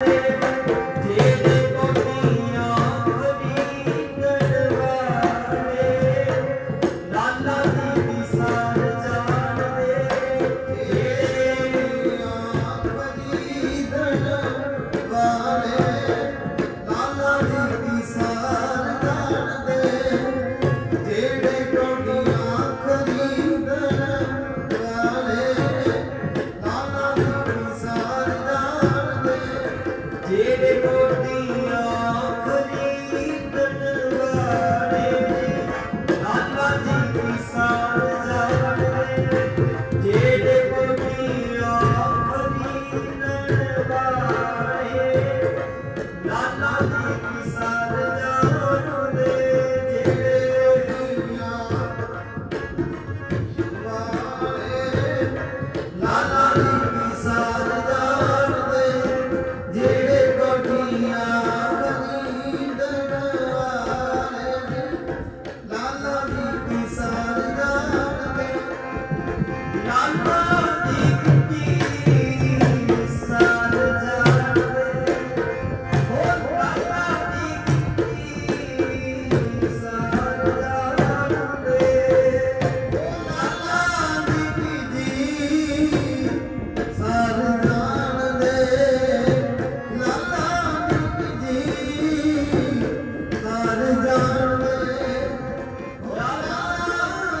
Yeah. ਲਾਲਾ